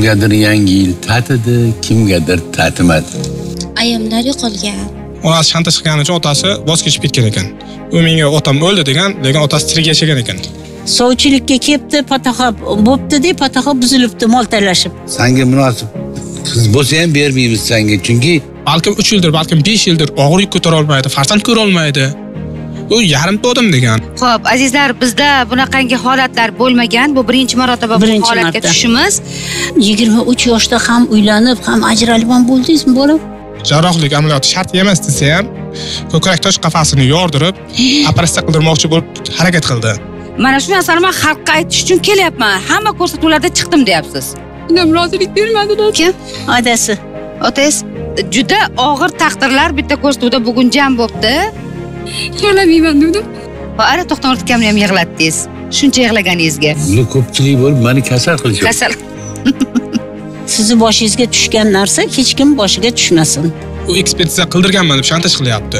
kimgadir yangi yil tatidi kimgadir tatimadi ayamlar yo'qolgan onasi shantaj qilgani uchun otasi voz kechib ketgan ekan. U menga otam o'ldi degan lekin otasi tirik yashagan ekan. Sovchilikka kelibdi pataxa bo'ptida pataxa buzilibdi mol talashib sanga munosib. Qiz bo'lsa ham bermaymiz sanga chunki balkim uch yildir balkim besh yildir og'ir yuk ko'tara olmaydi farzand ko'ra u yarimta odam degan Xo'p, azizlar, bizda bunaqangi holatlar bo'lmagan. Bu birinchi marotaba bu holatga tushishimiz. yigirma uch yoshda ham uylanib ham ajralib ham bo'ldingizmi bolam jarrohlik amaliyoti shart emas desa ham ko'krak tosh qafasini yordirib operatsiya qildirmoqchi bo'lib harakat qildi Mana shu narsani men xalqqa aytish uchun kelyapman. Hamma ko'rsatuvlarda chiqdim deyapsiz. unga rozilik bermadilar Kim? adasi Otangiz juda og'ir taqdirlar bitta ko'rsatuvda bugun jam bo'libdi. Yig'lamayman dedim Va ana to'xtamur akamni ham yig'latdingiz. Shuncha yig'laganingizga. bular ko'pchilik bo'lib mani kasal qilishadi Kasal. sizni boshingizga tushgan narsa hech kim boshiga tushmasin u ekspertiza qildirganman deb shantaj qilyapti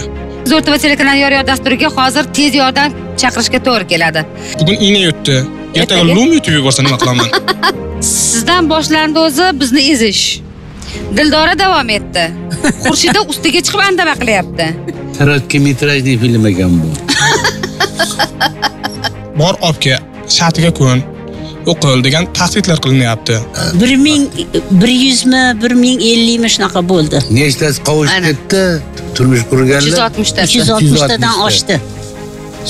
Zo'rtava telekanal yor yor dasturiga hozir tez yordam chaqirishga to'g'ri keladi. bugun igna yutdi Ertaga? lum yutib yuborsa nima qilaman Sizdan boshlandi o'zi bizni ezish. Dildora davom etdi. Xurshida ustiga chiqib andava qilyapti. Kороткометражный film ekan bu. Bor olib kel shartiga ko'n o'qil degan tahdidlar qilinyapti. Bir ming bir yuzmi bir ming ellikmi shunaqa bo'ldi. Nechtasi qovushib ketdi turmush qurganlar 360 uch yuz tasi. oltmishtadan 360 oshdi.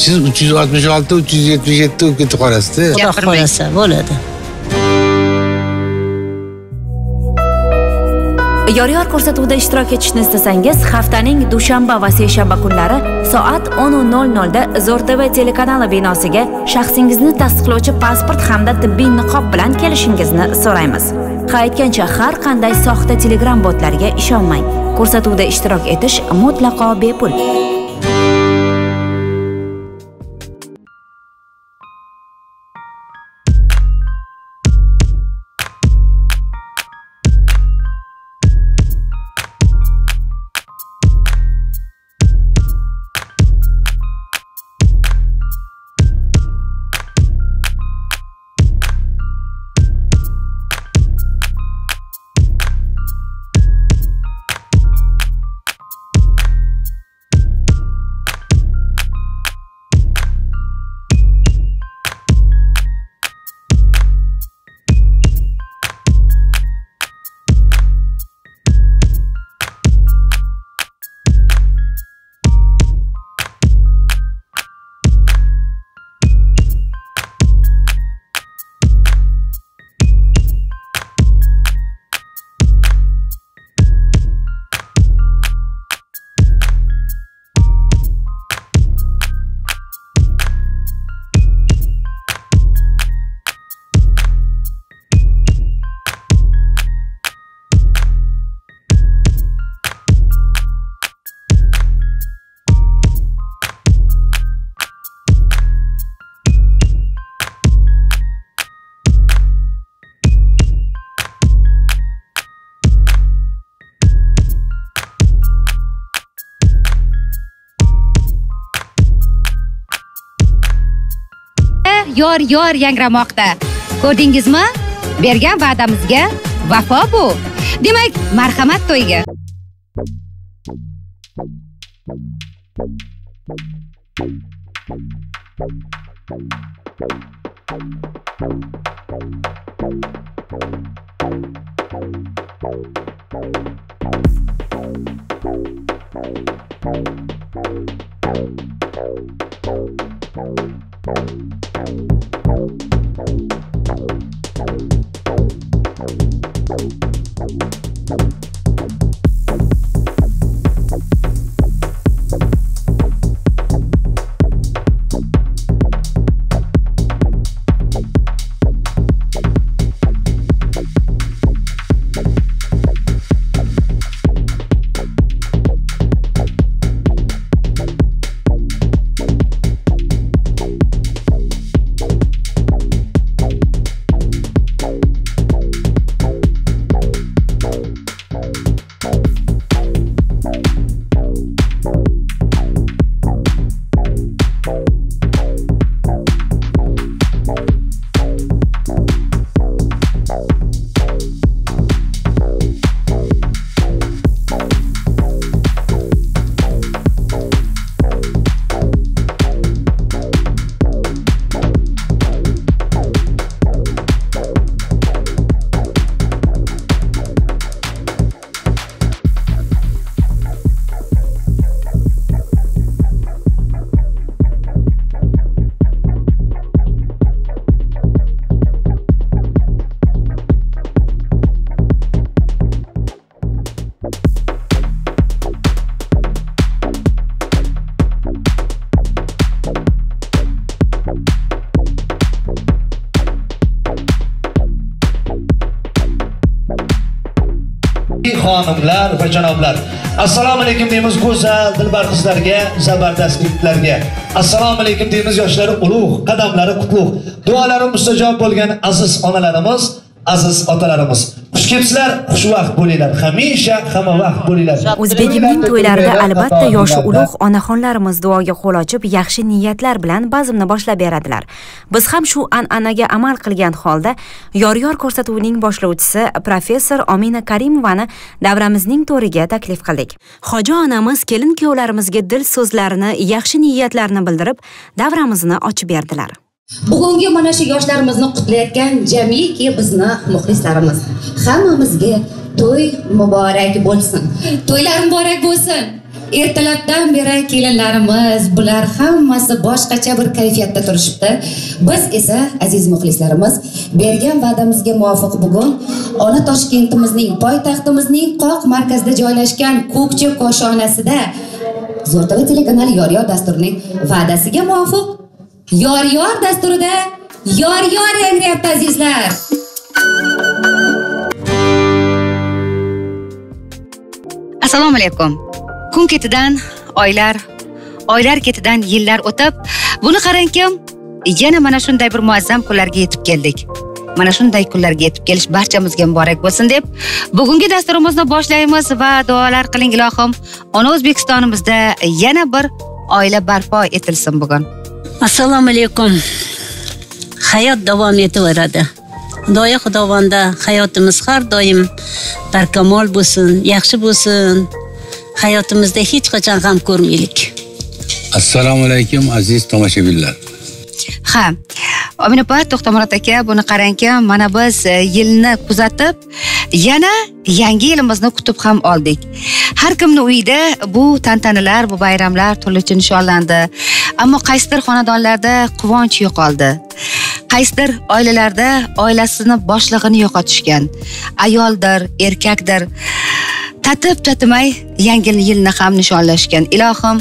Siz uch yuz oltmish olti uch yuz yetmish yetti bo'lib ketib qolasizda xudo xohlasa bo'ladi Yor-yor ko'rsatuvda ishtirok etishni istasangiz, haftaning dushanba va seshanba kunlari soat 10:00 da Zo'r TV telekanali binosiga shaxsingizni tasdiqlovchi pasport hamda tibbiy niqob bilan kelishingizni so'raymiz. Qaytgancha har qanday soxta Telegram botlariga ishonmang. Ko'rsatuvda ishtirok etish mutlaqo bepul. Yor yor yangramoqda. Ko'rdingizmi? Bergan va'damizga vafo bu. Demak, marhamat to'yiga. xonimlar va janoblar assalomu alaykum deymiz go'zal dilbar qizlarga zabardast yigitlarga. Assalomu alaykum deymiz yoshlari ulug' qadamlari qutlug' duolari mustajob bo'lgan aziz onalarimiz aziz otalarimiz. Xush kelibsizlar xushvaqt bo'linglar. Hamisha hamma vaqt bo'linglar. O'zbegimning to'ylarida albatta yoshi ulug' onaxonlarimiz duoga qo'l ochib yaxshi niyatlar bilan bazmni boshlab beradilar. Biz ham shu an'anaga amal qilgan holda yor yor ko'rsatuvining boshlovchisi professor omina karimovani davramizning to'riga taklif qildik. Hoji onamiz kelin kuyovlarimizga dil so'zlarini yaxshi niyatlarini bildirib davramizni ochib berdilar. Bugungi mana shu yoshlarimizni qutlayotgan jamiki bizni muxlislarimiz. Hammamizga to'y muborak bo'lsin. To'ylar muborak bo'lsin. Ertalabdan beri kelinlarimiz bular hammasi boshqacha bir kayfiyatda turishibdi. Biz esa aziz muxlislarimiz bergan va'damizga muvofiq bugun ona toshkentimizning poytaxtimizning qoq markazida joylashgan ko'kcha koshonasida zo'rtava telekanali yor dasturining va'dasiga muvofiq yor yor dasturida yor yor yangrayapti azizlar assalomu alaykum. Kun ketidan oylar oylar ketidan yillar o'tib buni qarangkim yana mana shunday bir muazzam kunlarga yetib keldik. Mana shunday kunlarga yetib kelish barchamizga muborak bo'lsin deb bugungi dasturimizni boshlaymiz va duolar qiling ilohim ona o'zbekistonimizda yana bir oila barpo etilsin bugun. Assalomu alaykum hayot davom etaveradi. Xudoyo xudovonda hayotimiz har doim barkamol bo'lsin yaxshi bo'lsin. Hayotimizda hech qachon g'am ko'rmaylik. Assalomu alaykum aziz tomoshabinlar. Ha omina opa to'xtamurod aka buni qarangki mana biz e, yilni kuzatib yana yangi yilimizni kutib ham oldik. Har kimni uyida bu tantanalar bu bayramlar turlicha nishonlandi. Ammo qaysidir xonadonlarda quvonch yo'qoldi. Qaysidir oilalarda oilasini boshlig'ini yo'qotishgan. Ayoldir erkakdir. Tatib tatimay yangi yilni ham nishonlashgan. Ilohim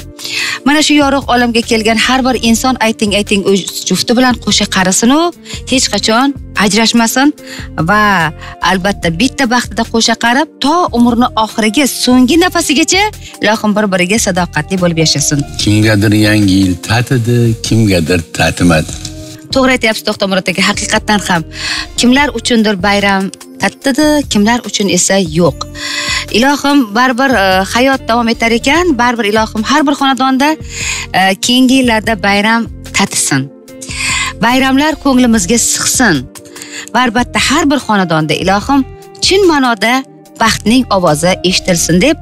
mana shu yorug' olamga kelgan har bir inson ayting ayting o'z jufti bilan qo'sha qarisinu hech qachon ajrashmasin va albatta bitta baxtida qo'sha qarib to umrni oxiriga so'nggi nafasigacha ilohim bir biriga sadoqatli bo'lib yashasin. Kimgadir yangi yil tatidi kimgadir tatimadi to'g'ri aytyapsiz to'xtamurod aka haqiqatdan ham. Kimlar uchundir bayram tattidi kimlar uchun esa yo'q. Ilohim baribir e, hayot davom etar ekan baribir ilohim har bir xonadonda e, keyingi yillarda bayram tatisin. Bayramlar ko'nglimizga sig'sin va albatta har bir xonadonda ilohim chin ma'noda baxtning ovozi eshitilsin deb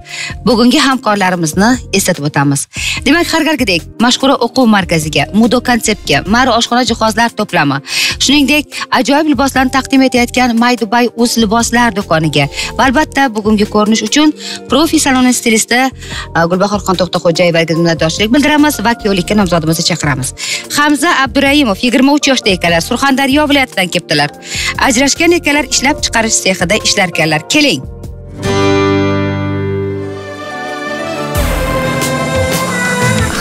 bugungi hamkorlarimizni eslatib o'tamiz. Demak har galgidek mashhura o'quv markaziga mudo konseptga mari oshxona jihozlar to'plami. Shuningdek ajoyib liboslarni taqdim etayotgan may dubay uz liboslar do'koniga va albatta bugungi ko'rinish uchun profi saloni stilisti gulbahorxon to'xtaxo'jayevaga minnatdorchilik bildiramiz va kuyovlikka nomzodimizni chaqiramiz. Hamza abduraimov yigirma uch yoshda ekanlar surxondaryo viloyatidan kelibdilar. Ajrashgan ekanlar ishlab chiqarish sexida ishlarkanlar. Keling!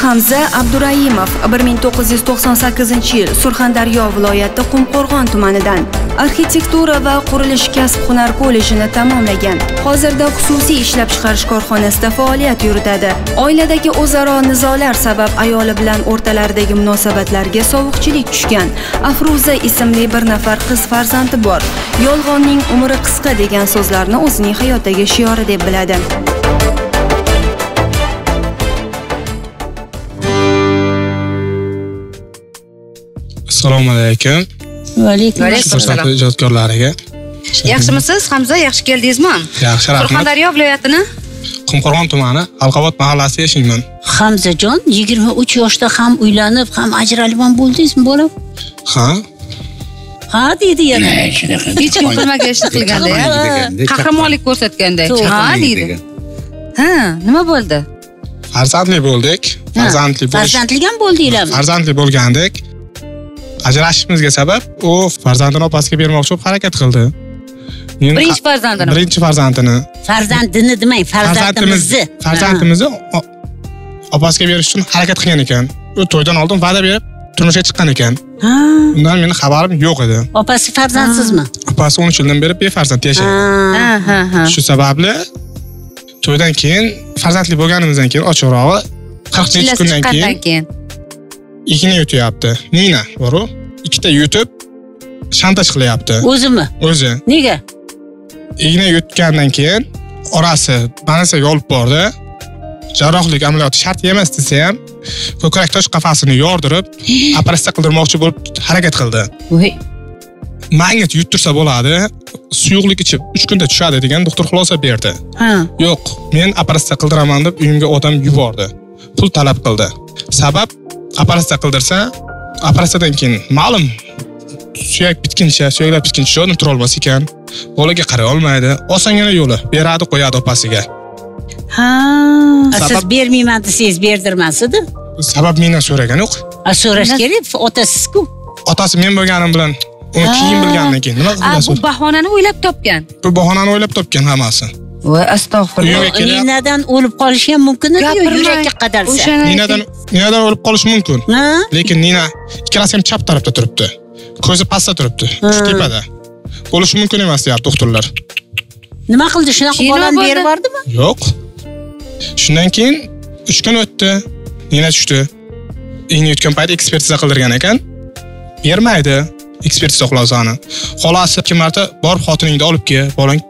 Hamza abduraimov 1998 yil surxondaryo viloyati qumqo'rg'on tumanidan arxitektura va qurilish kasb hunar kollejini tamomlagan. Hozirda xususiy ishlab chiqarish korxonasida faoliyat yuritadi. Oiladagi o'zaro nizolar sabab ayoli bilan o'rtalaridagi munosabatlarga sovuqchilik tushgan. Afruza ismli bir nafar qiz farzandi bor. Yolg'onning umri qisqa degan so'zlarni o'zining hayotdagi shiori deb biladi. Assalomu alaykum. Va alaykum ijodkorlariga yaxshimisiz? Hamza yaxshi keldingizmi? Yaxshi rahmat. Surxondaryo viloyatini? Qumqo'rg'on tumani alqobot mahallasida yashayman hamzajon yigirma uch yoshda ham uylanib ham ajralib ham bo'ldingizmi bolam? Ha? Ha deydi yana. Hech kim qilmagan ishni qilganda qahramonlik ko'rsatganda To'g'ri. ha deydi. ha nima bo'ldi? Farzandli bo'ldik. Farzandli bo'lish farzandlik ham bo'ldinglarmi? Farzandli bo'lgandik ajrashishimizga sabab u farzandini opasiga bermoqchi bo'lib harakat qildi. Birinchi farzandini. birinchi farzandini. Farzandini demang farzandimizni. Farzandimizni opasiga berish uchun harakat qilgan ekan. U to'ydan oldin va'da berib turmushga chiqqan ekan. Undan meni xabarim yo'q edi. Opasi farzandsizmi? Opasi o'n uch yildan beri befarzand yashaydi Ha. ha ha ha. Shu sababli to'ydan keyin farzandli bo'lganimizdan keyin ochiqrog'i qirq chillasi kundan keyin igna yutyapti nina boru. Ikkita yutib shantaj qilyapti. O'zimi? O'zi. Nega? Igna yutgandan keyin orasi bolnitsaga olib bordi. Jarrohlik amaliyoti shart emas desa ham ko'krak tosh qafasini yordirib operatsiya qildirmoqchi bo'lib harakat qildi. Voy. Magnit yuttirsa bo'ladi suyuqlik ichib uch kunda tushadi degan doktor xulosa berdi. Ha. Yo'q men operatsiya qildiraman deb uyimga odam yubordi. Pul talab qildi. Sabab operatsiya qildirsa operatsiyadan keyin ma'lum suyak bitguncha suyaklar bitguncha joyini turolmas ekan bolaga qaray olmaydi osongina yo'li beradi qo'yadi opasiga ha siz bermayman desangiz berdirmasdi sabab mendan so'ragan yo'q a so'rash kerak otasizku otasi men bo'lganim bilan uni keyin bilgandan keyin nima a qilasiz bu bahonani o'ylab topgan bu bahonani o'ylab topgan hammasi voy astag'firulloh ninadan o'lib qolishi ham mumkin edi yurakka qadalsa O'shani ninadan ninadan o'lib qolishi mumkin. Lekin nina ikkalasi ham chap tarafda turibdi. Ko'zi pastda turibdi shu tepada. Bo'lishi mumkin emas deyapti doktorlar nima qildi? Shunaqa bolani berib yubordimi yo'q. Shundan keyin uch kun o'tdi nina tushdi. Igna yutgan payt ekspertiza qildirgan ekan. Bermaydi ekspertiza xulosani. Xolasi ikki marta borib xotiningni olib kel bolang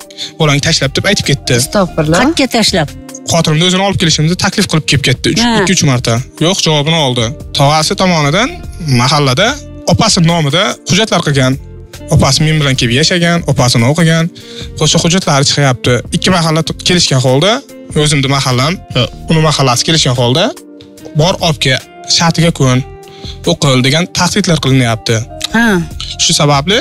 bolangni tashlab deb aytib ketdi. Astag'firulloh qayerga tashlab xotinimni o'zini olib kelishimizni taklif qilib kelib ketdi. Uch ikki uch marta. Yo'q javobini oldi. Tog'asi tomonidan mahallada opasi nomida hujjatlar qilgan. Opasi men bilan kelib yashagan opasini o'qigan. O'sha hujjatlari chiqyapti. Ikki mahalla kelishgan holda o'zimni mahallam uni mahallasi kelishgan holda bor olib kel shartiga ko'n o'qil degan tahdidlar qilinyapti. Ha. Shu sababli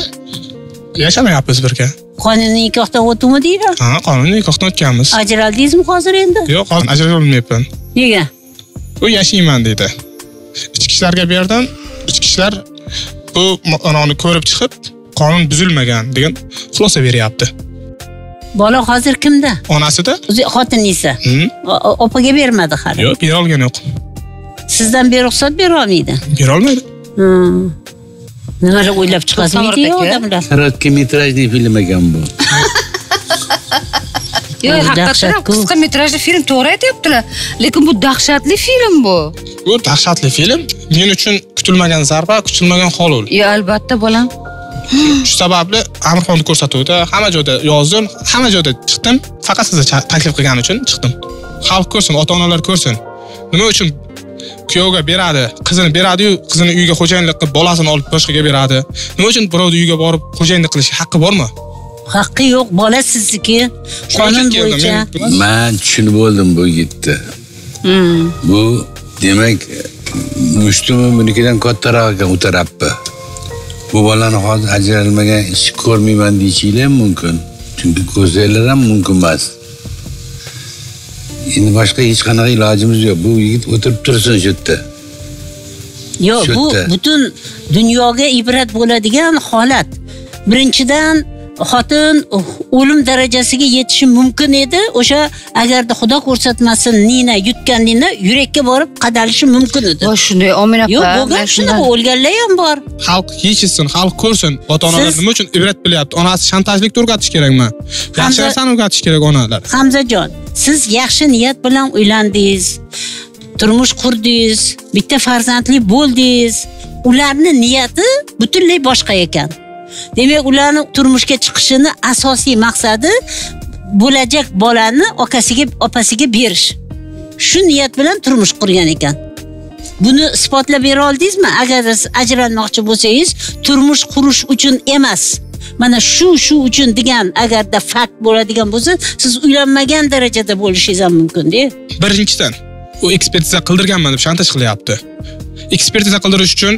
yashamayapmiz birga. Qonuniy nikohdan o'tuvdinglar ha qonuniy nikohdan o'tganmiz. Ajraldingizmi hozir endi? Yo'q hozir ajralolmayapman nega? U yashayman deydi. Ichki ishlarga berdim ichki ishlar bu anavini ko'rib chiqib qonun buzilmagan degan xulosa beryapti. Bola hozir kimda? Onasida? O'zi xotiningizni "Hmm, O- o- opaga bermadi hali. Yo'q bera olgan yo'q. Sizdan beruxsat berolmaydi berolmaydi Hmm. Nimalar o'ylab chiqasiz aka. odamlar? Korotkометражный film ekan bu. yo'q haqiqatdan qisqa metrajli film to'g'ri aytyaptilar. Lekin bu dahshatli film bu. Bu dahshatli film. Men uchun kutilmagan zarba kutilmagan holul. Yo albatta bolam. Shu sababli amirxonni ko'rsatuvda hamma joyda yozdim hamma joyda chiqdim. Faqat sizni taklif qilganim uchun chiqdim. Xalq ko'rsin ota onalar ko'rsin. Nima uchun kuyovga beradi qizini beradiyu qizini uyiga xo'jayinlik qilib bolasini olib boshqaga beradi nima uchun birovni uyiga borib xo'jayinlik qilishga haqqi bormi haqqi yo'q bola sizniki qonun bo'yicha Men- Men tushunib oldim bu yigitni. Hmm. Bu demak mushtumi bunikidan kattaroq ekan u tarafda. Bu bolani hozir ajralmagan ish ko'rmayman deyishinglar ham mumkin. Chunki ko'rsanglar ham mumkin emas. Endi boshqa hech qanaqa ilojimiz yo'q. Bu yigit o'tirib tursin shu yerda. yo'q bu butun dunyoga ibrat bo'ladigan holat birinchidan xotin o'lim darajasiga yetishi mumkin edi. O'sha agarda xudo ko'rsatmasin nina yutgan nina yurakka borib qadalishi mumkin edi. Voy shunday omin opa yo'q bo'lgan shunaqa o'lganlar ham bor. Xalq yechishsin xalq ko'rsin ota onalar nima uchun ibrat bilyapti? Onasi shantajlikni o'rgatish kerakmi? Yaxshi narsani o'rgatish kerak onalar. Hamzajon siz yaxshi niyat bilan uylandingiz turmush qurdingiz bitta farzandli bo'ldingiz. Ularni niyati butunlay boshqa ekan demak ularni turmushga chiqishini asosiy maqsadi bo'lajak bolani akasiga opasiga berish. Shu niyat bilan turmush qurgan ekan. Buni isbotlab bera oldingizmi? Agar siz ajralmoqchi bo'lsangiz turmush qurish uchun emas. Mana shu shu uchun degan agarda fakt bo'ladigan bo'lsa siz uylanmagan darajada bo'lishingiz ham mumkinda birinchidan u ekspertiza qildirganman deb shantaj qilyapti. Ekspertiza qildirish uchun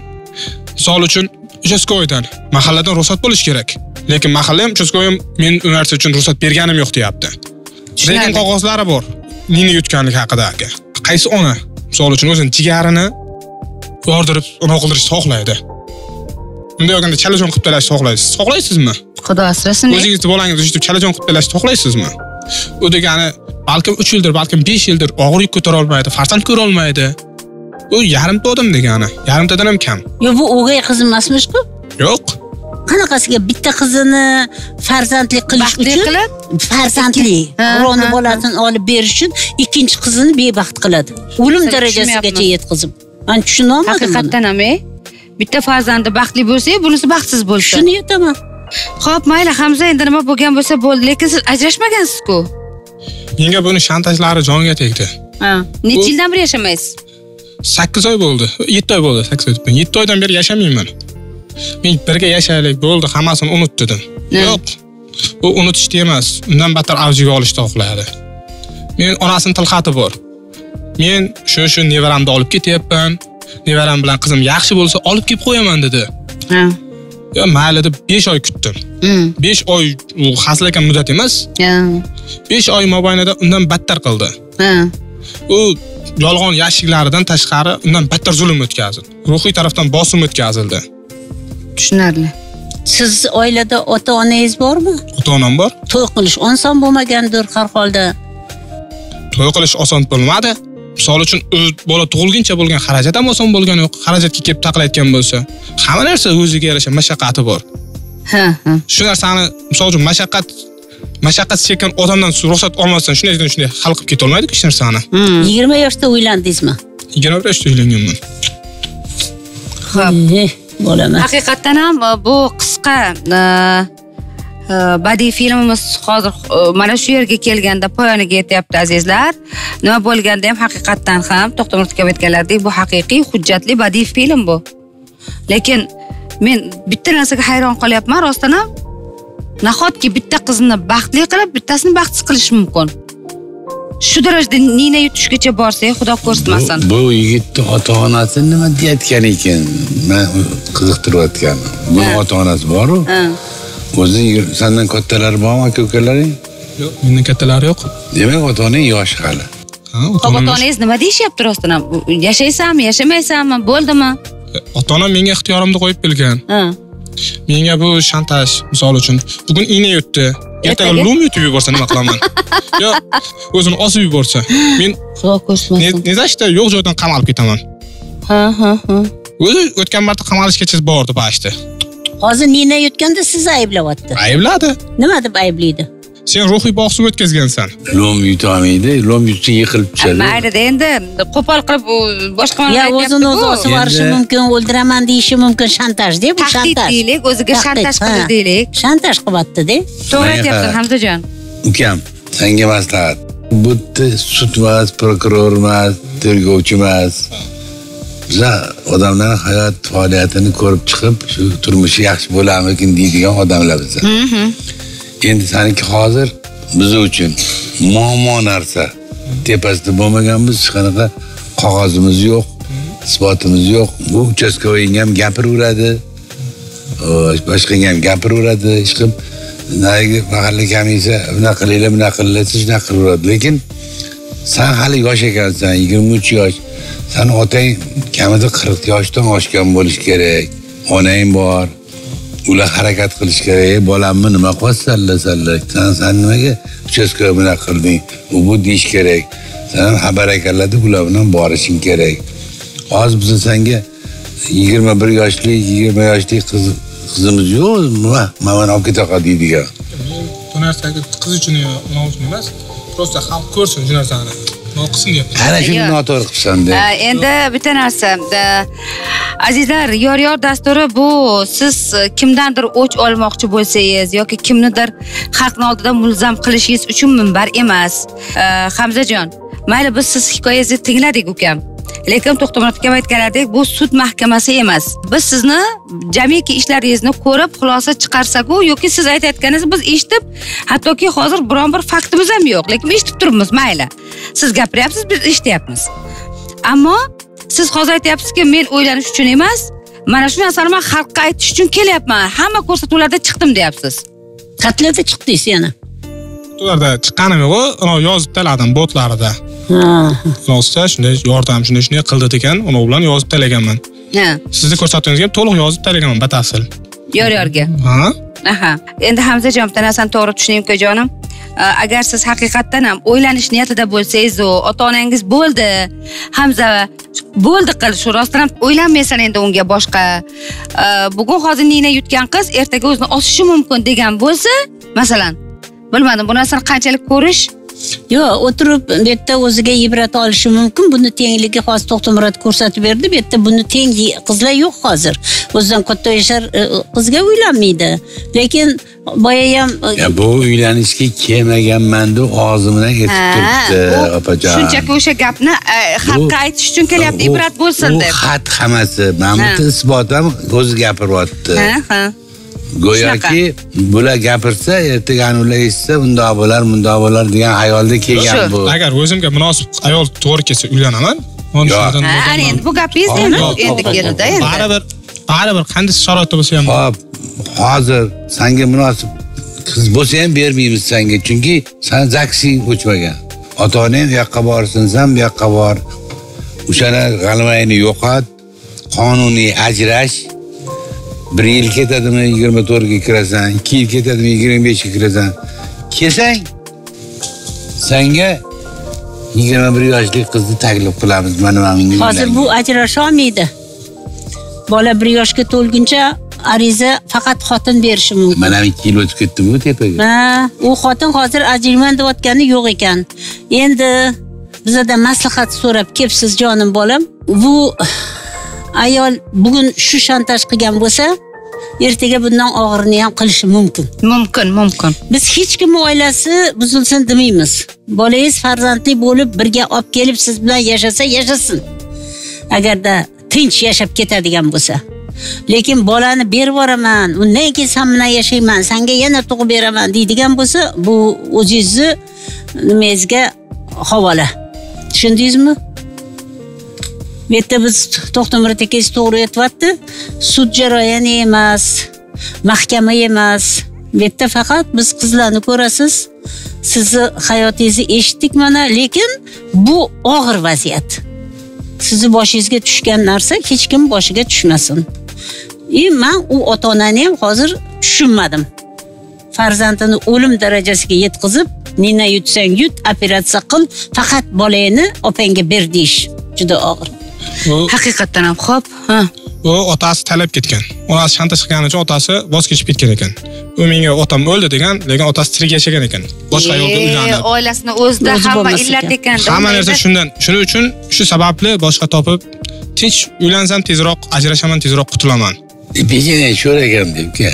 misol uchun uchastkovoydan mahalladan ruxsat bo'lishi kerak. Lekin mahalla ham uchastkovoy ham men u narsa uchun ruxsat berganim yo'q deyapti. Lekin qog'ozlari bor. Nina yutganlik haqida aka. Qaysi ona? Misol uchun o'zini jigarini yordirib anaqa qildirishni xohlaydi bunday olganda chalajon qilib tashlashni xohlaysiz xohlaysizmi xudo asrasin o'zingizni bolangizni eshitib chalajon qilib tashlashni xohlaysizmi u degani balkim uch yildir balkim besh yildir og'ir yuk ko'tara olmaydi farzand ko'ra olmaydi u yarimta odam degani. Yarimtadan ham kam. Yo bu o'gay qiz emasmishku yo'q. Qanaqasiga? Bitta qizini farzandli qilish Baxtli uchun qilib, farzandli. Birovni bolasini olib berish uchun ikkinchi qizini bebaxt qiladi. O'lim darajasigacha yetkazib man tushunolmadim buni haqiqatdan ham e. Bitta farzandi baxtli bo'lsa bunisi baxtsiz bo'lsa. Shuni aytaman ho'p mayli hamza endi nima bo'lgan bo'lsa bo'ldi lekin siz ajrashmagansiz-ku. Menga buni shantajlari jonga tegdi. Ha. Necha yildan beri yashamaysiz sakkiz oy bo'ldi. Yetti oy bo'ldi sakkiz oy. Debman yetti oydan beri yashamayman. Men birga yashaylik bo'ldi hammasini unut dedim. Yo'q. U unutishda emas undan battar avjiga olishda xohlaydi men onasini tilxati bor. Men shu shu nevaramni olib ketyapman. Nevaram bilan qizim yaxshi bo'lsa olib kelib qo'yaman dedi. Yo mayli deb besh oy kutdim. Hmm. besh oy u hazilakam muddat emas. Besh oy mobaynida undan battar qildi. U yolg'on yashiklaridan tashqari undan battar zulm o'tkazildi. Ruhiy tarafdan bosim o'tkazildi. Tushunarli. Siz oilada ota onangiz bormi? Ota onam bor. To'y qilish oson bo'lmagandir har holda? To'y qilish oson bo'lmadi. Misol uchun o'z bola tug'ilguncha bo'lgan xarajat ham oson bo'lgani yo'q xarajatga kelib taqalayotgan bo'lsa hamma narsa o'ziga yarasha mashaqqati bor. Ha ha. Shu narsani misol uchun mashaqqat mashaqqat chekkan odamdan ruxsat olmasdan shunday shunday hal qilib ketolmaydiku hech narsani. Yigirma yoshda uylandingizmi? Yigirma bir yoshda uylanganman. Ho'p. Bolaman. Haqiqatdan ham e, bu qisqa e, e, badiiy filmimiz hozir mana shu yerga kelganda poyoniga yetyapti azizlar. Nima bo'lganda ham haqiqatdan ham to'xtamurod aka aytganlaridek bu haqiqiy hujjatli badiiy film bu. Lekin men bitta narsaga hayron qolyapman rostdan ham nahotki bitta qizni baxtli qilib bittasini baxtsiz qilish mumkin? Shu darajada nina yutishgacha borsak xudo ko'rsatmasin. Bu, yigitni ota onasi nima deyayotgan ekan? Man qiziqtirayotgan. Buni ota onasi boru? Ha. o'zi sandan kattalari bormi aka ukalaring yo'q mendan kattalari yo'q. Demak ota onang yosh hali. Ha, ota onangiz nima deyishyapti rostdan ham yashaysanmi yashamaysanmi bo'ldimi? Ota onam menga ixtiyorimni qo'yib bilgan ha menga bu shantaj misol uchun? Bugun igna yutdi ertaga lum yutib yuborsa nima qilaman? Yo o'zini osib yuborsa. Men xudo ko'rsatmasin ne- nezashda yo'q joydan qamalib ketaman. Ha ha ha. O'zi o'tgan marta qamalishgacha bordi почти hozir nina yutganda sizni ayblayapti aybladi. Nima deb ayblaydi sen ruhiy boqsuv o'tkazgansan lom yutolmaydi lom yutsa yiqilib tushadi. Maylida endi qo'pol qilib boshqa yo o'zini o'zi osib yuborishi mumkin o'ldiraman deyishi mumkin. Shantajda bu tahdid shantaj. deylik o'ziga shantaj ha. qildi deylik. Shantaj qilyaptida to'g'ri Mayli, aytyapsan ha. hamzajon. Ukam senga maslahat. Bu yerda sud emas prokuror emas tergovchi emas. Biza odamlarni hayot faoliyatini ko'rib chiqib shu turmushi yaxshi bo'larmikin deydigan odamlar biza endi saniki hozir biz uchun muammo narsa. Tepasida bo'lmaganmiz hech qanaqa qog'ozimiz yo'q isbotimiz yo'q. Bu uchastkovoying ham gapiraveradi. Boshqaga ham gapiraveradi. Hech kim narigi mahalla komissiya bunaqa qilinglar bunaqa qilinglar desa shunaqa qilaveradi lekin san hali yosh ekansan yigirma uch yosh. Sani otang kamida qirq yoshdan oshgan bo'lishi kerak. Onang bor. Ular harakat qilish kerak. "Ey, bolamni nima qilyapsiz salla salla san san nimaga uchastkada bunaqa qilding? U bu deyish kerak. San xabar ekanlar deb ular bilan borishing kerak. Hozir bizni sanga yigirma bir yoshli yigirma yoshli qiz qizimiz yo'q nima? Mana buni olib ketaqa deydigan. Bu narsaga qiz uchun e, yo uchun emas просто xalq ko'rsin shu narsani. Qilsin deyapman ana shuni noto'g'ri qilibsanda Ha, endi bitta narsa azizlar yor yor dasturi bu. Siz e, kimdandir o'ch olmoqchi bo'lsangiz yoki kimnidir xalqni oldida mulzam qilishingiz uchun minbar emas. E, hamzajon mayli biz siz hikoyangizni tingladik ukam lekin to'xtamurod aka aytganlaridek bu sud mahkamasi emas. Biz sizni jamiki ishlaringizni ko'rib xulosa chiqarsaku yoki siz aytayotganingizni biz eshitib hattoki hozir biron bir faktimiz ham yo'q lekin eshitib turibmiz mayli. Siz gapiryapsiz biz eshityapmiz. Ammo siz hozir aytyapsizki men o'ylanish uchun emas mana shu narsani man xalqqa aytish uchun kelyapman. Hamma ko'rsatuvlarda chiqdim deyapsiz. Qatlarda chiqdingiz yana. Ularda chiqqanim yo'q yozib taladim botlarida Rostda shunday yordam shunday shunday qildi degan uni bilan yozib talaganman. Ha. Sizni ko'rsatuvingizga ham to'liq yozib talaganman batafsil. Yor yorga. Ha? Aha. Endi hamzajon bitta narsani to'g'ri tushuning ukajonim agar siz haqiqatdan ham o'ylanish niyatida bo'lsangizu ota onangiz bo'ldi. Hamza bo'ldi qil shu rostdan ham o'ylanmaysan endi unga boshqa. Bugun hozir nina yutgan qiz ertaga o'zini osishi mumkin degan bo'lsa masalan bilmadim bu narsani qanchalik ko'rish yo'q o'tirib bu yerda o'ziga ibrat olishi mumkin. Buni tengligi hozir to'xtamurod ko'rsatib berdi. Bu yerda buni teng qizlar yo'q hozir. O'zidan katta yashar e, qizga uylanmaydi. Lekin boya ham e, Ya bu uylanishga kelmaganman deb og'zimdan aytib turibdi opajon. shunchaki o'sha gapni e, xalqqa aytish uchun kelyapti ibrat bo'lsin deb. xat hammasi. Mana bu isbot ham o'zi gapiryapti ha ha go'yoki bular gapirsa ertaga ana ular eshitsa bundoq bo'lar bundoq bo'lar degan xayolda kelgan bu. Agar o'zimga munosib ayol to'g'ri kelsa uylanaman. Endi bu gapingiz endi. Keldi endi baribir baribir qanday sharoitda bo'lsa ham hop hozir sanga munosib qiz bo'lsa ham bermaymiz sanga chunki san zaksing o'chmagan ota onang u yoqqa borsin san bu yoqqa bor. O'shalar g'alvangni yo'qot qonuniy ajrash bir yil ketadimi yigirma to'rtga kirasan ikki yil ketadimi yigirma beshga kirasan. Kelsang sanga yigirma bir yoshli qizni taklif qilamiz mana mana bunga hozir bu ajrasha olmaydi. Bola bir yoshga to'lguncha ariza faqat xotin berishi mumkin. Mana ikki yil o'tib ketdimi tepaga? Ha u xotin hozir ajrayman deyotgani yo'q ekan. Endi bizadan maslahat so'rab kelibsiz jonim bolam. Bu ayol bugun shu shantaj qilgan bo'lsa ertaga bundan og'irini ham qilishi mumkin. Mumkin mumkin. Biz hech kimni oilasi buzilsin demaymiz. Bolangiz farzandli bo'lib birga olib kelib siz bilan yashasa yashasin. Agarda tinch yashab ketadigan bo'lsa. Lekin bolani berib yuboraman undan keyin san bilan yashayman sanga yana tug'ib beraman deydigan bo'lsa bu o'zingizni nimangizga havola. Tushundingizmi bu yerda biz to'xtamurod akangiz to'g'ri aytyapti. Sud jarayoni emas mahkama emas. Bu yerda faqat biz qizlarni ko'rasiz. Sizni hayotingizni eshitdik mana lekin bu og'ir vaziyat. Sizni boshingizga tushgan narsa hech kim boshiga tushmasin. И man u ota onani ham hozir tushunmadim. Farzandini o'lim darajasiga yetkazib nina yutsang yut operatsiya qil faqat bolangni opangga ber deyish juda og'ir. Haqiqatdan ham ho'p ha. U otasi talab ketgan. Onasi shantaj qilgani uchun otasi voz kechib ketgan ekan. U menga otam o'ldi degan lekin otasi tirik yashagan ekan. Boshqa ayolga uylanib. oilasini o'zida O'zi hamma illat ekan. hamma narsa shundan. Shuning uchun shu sababli boshqa topib tinch uylansam tezroq ajrashaman tezroq qutulaman. Peshonang sho'r ekan debka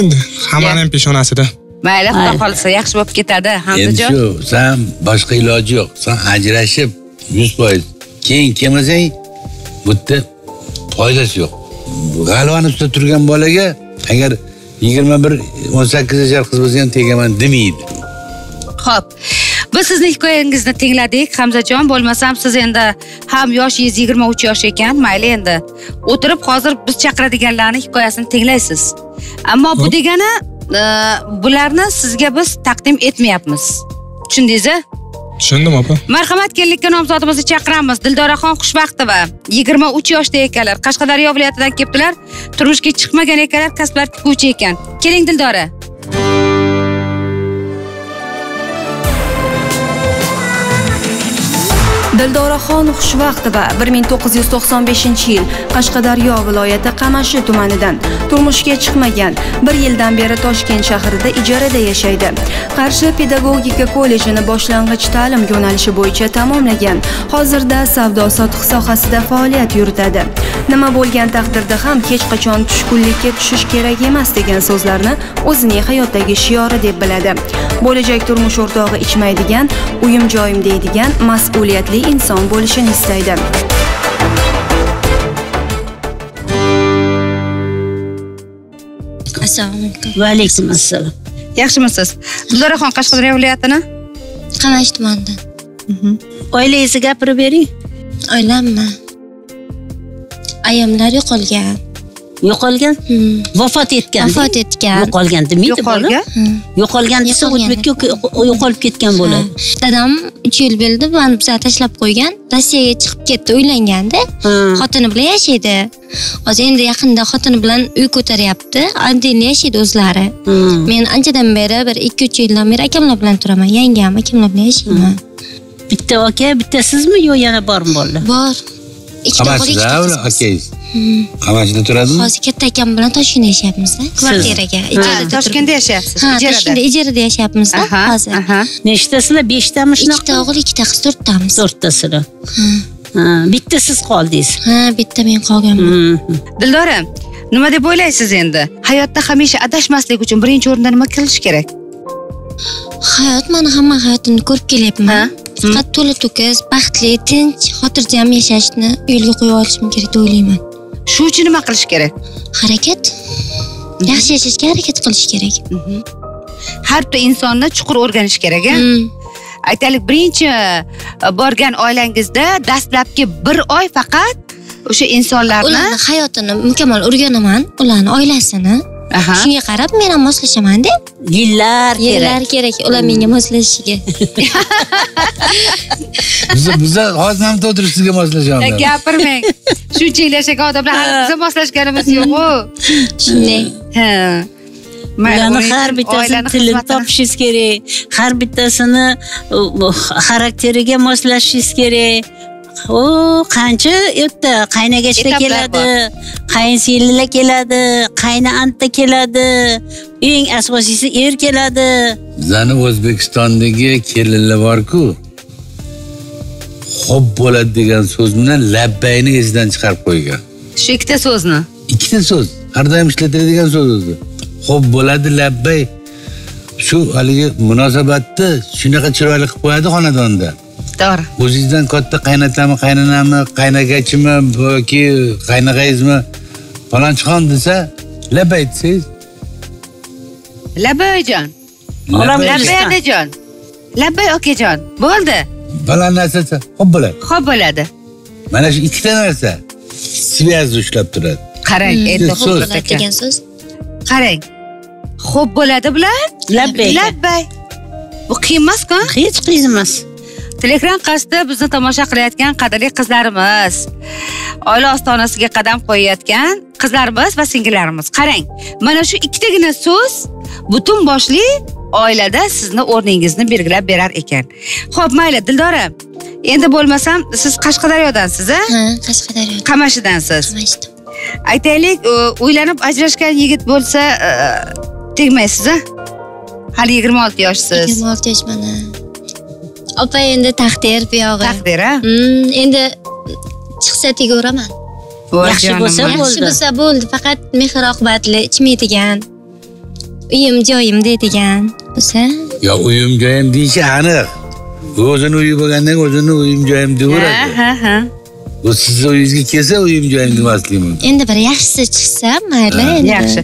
endi hammani ham peshonasida. Mayli xudo xohlasa yaxshi bo'lib ketadi. Endi hamzajon shu san boshqa iloji yo'q. San ajrashib yuz foiz keyin kelmasang bu yerda foydasi yo'q g'alvani ustida turgan bolaga agar yigirma bir o'n sakkiz yashar qiz bo'lsa ham tegaman demaydi Xo'p. Biz sizni hikoyangizni tingladik, Hamzajon. Bo'lmasam siz endi ham yoshingiz 23 yosh ekan, mayli endi. O'tirib hozir biz chaqiradiganlarni hikoyasini tinglaysiz. Ammo bu degani e, bularni sizga biz taqdim etmayapmiz. Tushundingiz-a? Tushundim opa Marhamat kellikka nomzodimizni chaqiramiz. Dildoraxon Xushvaqtova 23 yoshda ekanlar. Qashqadaryo viloyatidan kelibdilar. Turmushga chiqmagan ekanlar, kasblari tikuvchi ekan. Keling Dildora. Dildoraxon xushvaqtova 1995 yil qashqadaryo viloyati qamashi tumanidan turmushga chiqmagan. Bir yildan beri toshkent shahrida ijarada yashaydi. Qarshi pedagogika kollejini boshlang'ich ta'lim yo'nalishi bo'yicha tamomlagan. Hozirda savdo sotiq sohasida faoliyat yuritadi. Nima bo'lgan taqdirda ham hech qachon tushkunlikka tushish kerak emas degan so'zlarni o'zining hayotdagi shiori deb biladi. Bo'lajak turmush o'rtog'i ichmaydigan uyim joyim deydigan mas'uliyatli inson bo'lishini istaydi. Assalomu alaykum. Va alaykum assalom Yaxshimisiz? Dildoraxon Qashqadaryo viloyatini? Qamash tumanidan. Oilangizni gapirib bering. Oilammi ayamlar yo'qolgan yo'qolgan? Hmm. vafot etgan. Vafot etgan. yo'qolgan demaydi bola? Yo'qolgan. Yo'qolgan desa o'tbekka yo'qolib ketgan bo'ladi dadam uch yil bo'ldi mani bizga tashlab qo'ygan. Rossiyaga chiqib ketdi uylanganda. Xotini bilan yashaydi. Hozir endi yaqinda xotini bilan uy ko'taryapti. Отдельно yashaydi o'zlari. Hmm. men anchadan beri bir ikki uch yildan beri akamlar bilan turaman. Yangam akamlar bilan yashayman. Bitta aka bitta sizmi yo yana bormi bolalar bor ikkita o'g'il Qamashida ikkita turadimi hozir katta akam bilan toshkentda yashyapmizda kvartiraga toshkentda yashayapsiz ha ijarada. Toshkentda ijarada yashyapmizda aha hozir. aha. Nechtasizlar beshtami ikkita shunaqa o'g'il ikkita qiz to'rttamiz. To'rttasizlar bitta siz qoldingiz. Ha bitta men qolganman. Hmm. dildora nima deb o'ylaysiz endi? Hayotda hamisha adashmaslik uchun birinchi o'rinda nima qilish kerak? Hayot mani hamma hayotimni ko'rib kelyapman faqat to'la to'kis baxtli tinch xotirjam yashashni yo'lga qo'yib olishim kerak deb o'ylayman. Shu uchun nima qilish kerak? Harakat. Yaxshi yashashga harakat qilish kerak. Har bitta insonni chuqur o'rganish kerak a aytaylik birinchi e, borgan oilangizda dastlabki bir oy faqat o'sha insonlarni ularni hayotini mukammal o'rganaman. Ularni oilasini. Shunga qarab men ham moslashamanda yillar yillar kerak kerak ular menga moslashishiga. Biza biza hozir ham o'tirib sizga moslashamiz. gapirmang. Shuncha yil yashagan odamlar hali biza moslashganimiz yo'q-ku. shunday. Ha. Ularni har bittasini tilini topishingiz kerak har bittasini xarakteriga moslashishingiz kerak o qancha erta qaynagachda keladi qaynsingillar keladi qayni anta keladi eng asosiysi er keladi Bizani O'zbekistondagi kelinlar bor-ku. Xo'p bo'ladi degan so'z bilan labbayni esidan chiqarib qo'ygan. shu ikkita so'zni Ikkita so'z. Har doim ishlatiladigan so'z o'zi. Xo'p bo'ladi labbay. Shu haligi munosabatni shunaqa chiroyli qilib qo'yadi xonadonda. To'g'ri O'zingizdan katta qaynotami, qaynonami, qaynagachimi yoki qaynag'ayizmi falonchixon desa, labbay desangiz. labbayjon Olam labbay- labbay onajon labbay okajon bo'ldi. Baland narsa desa, xo'p bo'ladi. xo'p bo'ladi. Mana shu ikkita narsa. Svязь ushlab turadi. qarang Hmm. endi So'z. degan so'z. Qarang. Xo'p bo'ladi bilan labbay labbay bu qiyin emasku hech qiyin emas teleekran qarshisida bizni tomosha qilayotgan qadrli qizlarimiz. Oila ostonasiga qadam qo'yayotgan qizlarimiz va singillarimiz. Qarang mana shu ikkitagina so'z butun boshli oilada sizni o'rningizni belgilab berar ekan. Ho'p mayli dildora endi bo'lmasam siz qashqadaryodansiz a ha qashqadaryo qamashidansiz aytaylik uylanib ajrashgan yigit bo'lsa e, tegmaysiz a hali yigirma olti yoshsiz. Yigirma olti yoshman. Opa endi taqdir buyog'i taqdir a Hmm, endi chiqsa tegaveraman Yaxshi bo'lsa bo'ldi. yaxshi bo'lsa bo'ldi faqat mehr oqibatli ichmaydigan uyim joyim deydigan bo'lsa. Yo uyim joyim deyishi aniq. O'zini uyi bo'lgandan keyin o'zini uyim joyim ha deyaveradi. ha ha. Bu sizni uyingizga kelsa uyim joyim demaslik mumkin. endi bir yaxshisi chiqsa mayli endi. Yaxshi.